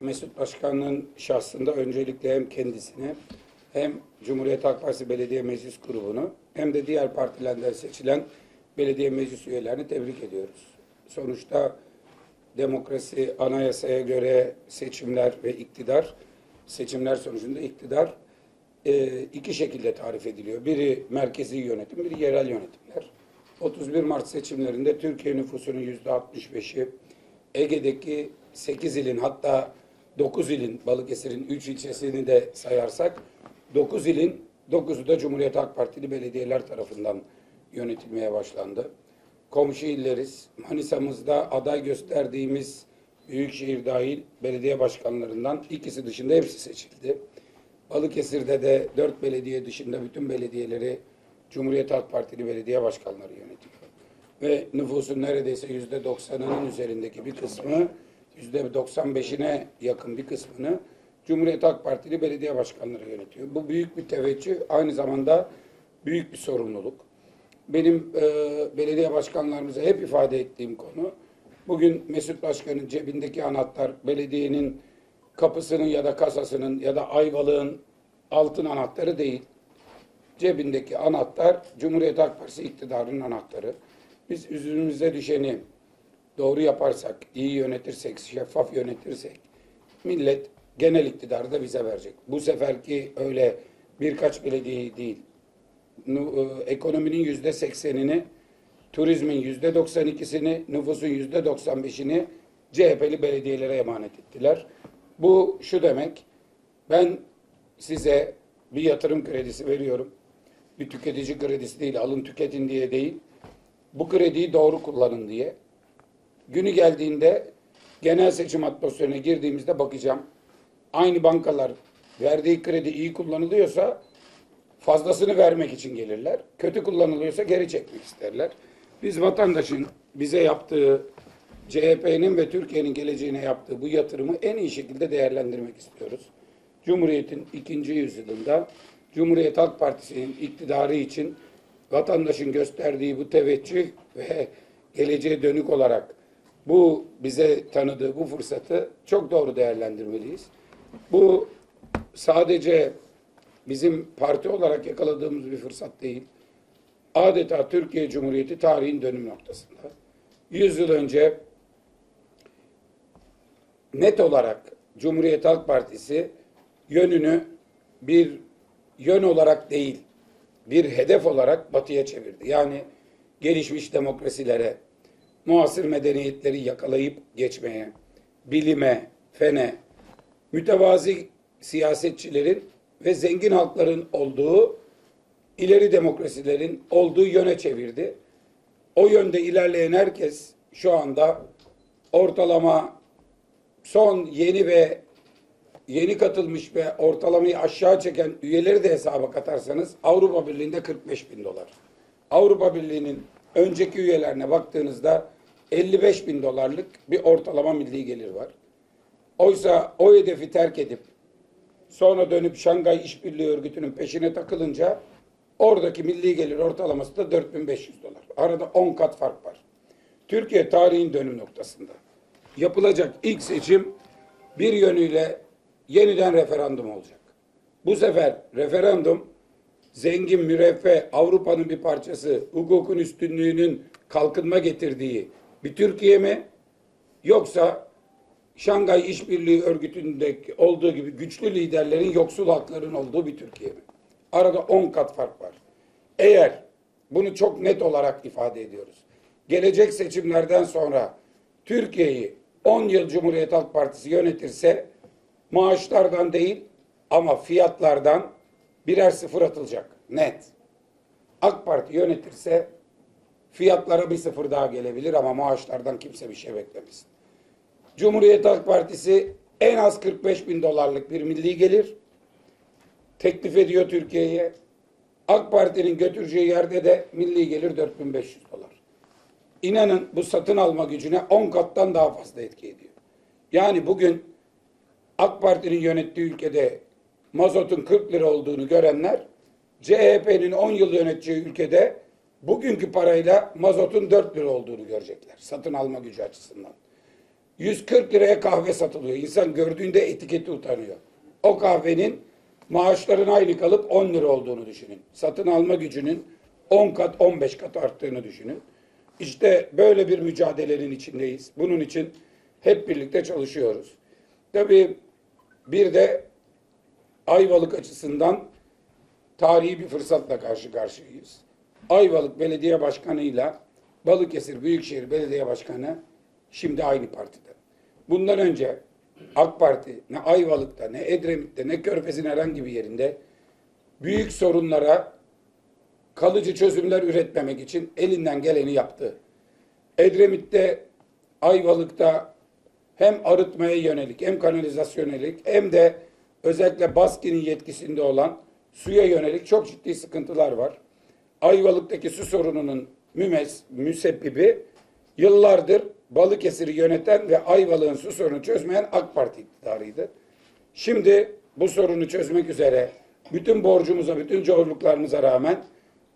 Mesut Başkan'ın şahsında öncelikle hem kendisine hem Cumhuriyet Halk Partisi Belediye Meclis Grubu'nu hem de diğer partilerden seçilen belediye meclis üyelerini tebrik ediyoruz. Sonuçta demokrasi, anayasaya göre seçimler ve iktidar, seçimler sonucunda iktidar e, iki şekilde tarif ediliyor. Biri merkezi yönetim, biri yerel yönetimler. 31 Mart seçimlerinde Türkiye nüfusunun yüzde 65'i Ege'deki 8 ilin hatta 9 ilin Balıkesir'in 3 ilçesini de sayarsak 9 ilin 9'u da Cumhuriyet Halk Partili belediyeler tarafından yönetilmeye başlandı. Komşu illeriz. Manisa'mızda aday gösterdiğimiz büyükşehir dahil belediye başkanlarından ikisi dışında hepsi seçildi. Balıkesir'de de dört belediye dışında bütün belediyeleri Cumhuriyet Halk Partili belediye başkanları yönetiyor. Ve nüfusun neredeyse yüzde doksanının üzerindeki bir kısmı, yüzde doksan beşine yakın bir kısmını Cumhuriyet Halk Partili belediye başkanları yönetiyor. Bu büyük bir teveccüh, aynı zamanda büyük bir sorumluluk. Benim e, belediye başkanlarımıza hep ifade ettiğim konu, bugün Mesut Başkan'ın cebindeki anahtar belediyenin kapısının ya da kasasının ya da Ayvalık'ın altın anahtarı değil. Cebindeki anahtar Cumhuriyet Halk Partisi iktidarının anahtarı. Biz üzerimize düşeni doğru yaparsak, iyi yönetirsek, şeffaf yönetirsek millet genel iktidarı da bize verecek. Bu seferki öyle birkaç belediye değil. E, Ekonominin yüzde seksenini, turizmin yüzde doksan ikisini, nüfusun yüzde doksan beşini CHP'li belediyelere emanet ettiler. Bu şu demek, ben size bir yatırım kredisi veriyorum. Bir tüketici kredisi değil, alın tüketin diye değil. Bu krediyi doğru kullanın diye. Günü geldiğinde genel seçim atmosferine girdiğimizde bakacağım. Aynı bankalar verdiği kredi iyi kullanılıyorsa fazlasını vermek için gelirler. Kötü kullanılıyorsa geri çekmek isterler. Biz vatandaşın bize yaptığı CHP'nin ve Türkiye'nin geleceğine yaptığı bu yatırımı en iyi şekilde değerlendirmek istiyoruz. Cumhuriyet'in ikinci yüzyılında Cumhuriyet Halk Partisi'nin iktidarı için vatandaşın gösterdiği bu teveccüh ve geleceğe dönük olarak bu bize tanıdığı bu fırsatı çok doğru değerlendirmeliyiz. Bu sadece bizim parti olarak yakaladığımız bir fırsat değil. Adeta Türkiye Cumhuriyeti tarihin dönüm noktasında. Yüz yıl önce net olarak Cumhuriyet Halk Partisi yönünü bir yön olarak değil, bir hedef olarak batıya çevirdi. Yani gelişmiş demokrasilere, muasır medeniyetleri yakalayıp geçmeye, bilime, fene, mütevazi siyasetçilerin ve zengin halkların olduğu, ileri demokrasilerin olduğu yöne çevirdi. O yönde ilerleyen herkes şu anda ortalama son yeni ve yeni katılmış ve ortalamayı aşağı çeken üyeleri de hesaba katarsanız Avrupa Birliği'nde 45 bin dolar. Avrupa Birliği'nin önceki üyelerine baktığınızda 55 bin dolarlık bir ortalama milli gelir var. Oysa o hedefi terk edip sonra dönüp Şangay İşbirliği Örgütü'nün peşine takılınca oradaki milli gelir ortalaması da 4500 dolar. Arada 10 kat fark var. Türkiye tarihin dönüm noktasında. Yapılacak ilk seçim bir yönüyle yeniden referandum olacak. Bu sefer referandum zengin, müreffeh, Avrupa'nın bir parçası, hukukun üstünlüğünün kalkınma getirdiği bir Türkiye mi? Yoksa Şangay İşbirliği Örgütü'ndeki olduğu gibi güçlü liderlerin yoksul halkların olduğu bir Türkiye mi? Arada 10 kat fark var. Eğer bunu çok net olarak ifade ediyoruz. Gelecek seçimlerden sonra Türkiye'yi 10 yıl Cumhuriyet Halk Partisi yönetirse maaşlardan değil ama fiyatlardan birer sıfır atılacak. Net. AK Parti yönetirse fiyatlara bir sıfır daha gelebilir ama maaşlardan kimse bir şey beklemesin. Cumhuriyet Halk Partisi en az 45 bin dolarlık bir milli gelir teklif ediyor Türkiye'ye. AK Parti'nin götüreceği yerde de milli gelir 4500 dolar. İnanın bu satın alma gücüne 10 kattan daha fazla etki ediyor. Yani bugün AK Parti'nin yönettiği ülkede mazotun 40 lira olduğunu görenler CHP'nin 10 yıl yöneteceği ülkede bugünkü parayla mazotun 4 lira olduğunu görecekler. Satın alma gücü açısından. 140 liraya kahve satılıyor. İnsan gördüğünde etiketi utanıyor. O kahvenin maaşların aynı kalıp 10 lira olduğunu düşünün. Satın alma gücünün 10 kat 15 kat arttığını düşünün. İşte böyle bir mücadelenin içindeyiz. Bunun için hep birlikte çalışıyoruz. Tabii bir de Ayvalık açısından tarihi bir fırsatla karşı karşıyayız. Ayvalık Belediye Başkanı'yla Balıkesir Büyükşehir Belediye Başkanı şimdi aynı partide. Bundan önce AK Parti ne Ayvalık'ta ne Edremit'te ne Körfez'in herhangi bir yerinde büyük sorunlara kalıcı çözümler üretmemek için elinden geleni yaptı. Edremit'te, Ayvalık'ta hem arıtmaya yönelik hem kanalizasyon yönelik hem de özellikle Baski'nin yetkisinde olan suya yönelik çok ciddi sıkıntılar var. Ayvalık'taki su sorununun mümes, müsebbibi yıllardır Balıkesir'i yöneten ve Ayvalık'ın su sorununu çözmeyen AK Parti iktidarıydı. Şimdi bu sorunu çözmek üzere bütün borcumuza, bütün zorluklarımıza rağmen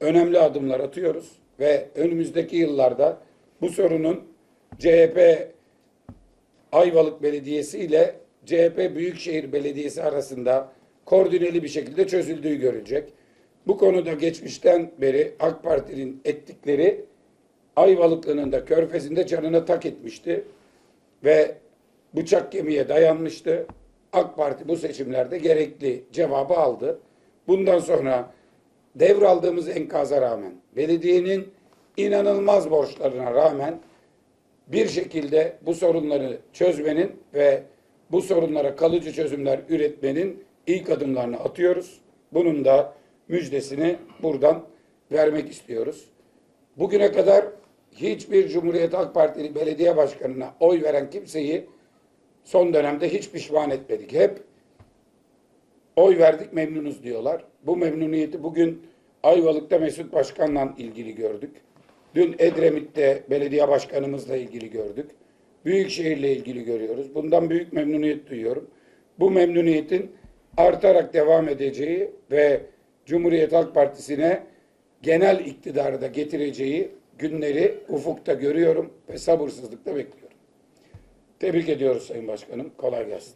önemli adımlar atıyoruz ve önümüzdeki yıllarda bu sorunun CHP Ayvalık Belediyesi ile CHP Büyükşehir Belediyesi arasında koordineli bir şekilde çözüldüğü görülecek. Bu konuda geçmişten beri AK Parti'nin ettikleri Ayvalıklı'nın da Körfez'in de canına tak etmişti ve bıçak kemiğe dayanmıştı. AK Parti bu seçimlerde gerekli cevabı aldı. Bundan sonra devraldığımız enkaza rağmen, belediyenin inanılmaz borçlarına rağmen bir şekilde bu sorunları çözmenin ve bu sorunlara kalıcı çözümler üretmenin ilk adımlarını atıyoruz. Bunun da müjdesini buradan vermek istiyoruz. Bugüne kadar hiçbir Cumhuriyet Halk Partili belediye başkanına oy veren kimseyi son dönemde hiç pişman etmedik. Hep oy verdik memnunuz diyorlar. Bu memnuniyeti bugün Ayvalık'ta Mesut Başkan'la ilgili gördük. Dün Edremit'te belediye başkanımızla ilgili gördük. Büyükşehir'le ilgili görüyoruz. Bundan büyük memnuniyet duyuyorum. Bu memnuniyetin artarak devam edeceği ve Cumhuriyet Halk Partisi'ne genel iktidarı da getireceği günleri ufukta görüyorum ve sabırsızlıkla bekliyorum. Tebrik ediyoruz Sayın Başkanım. Kolay gelsin.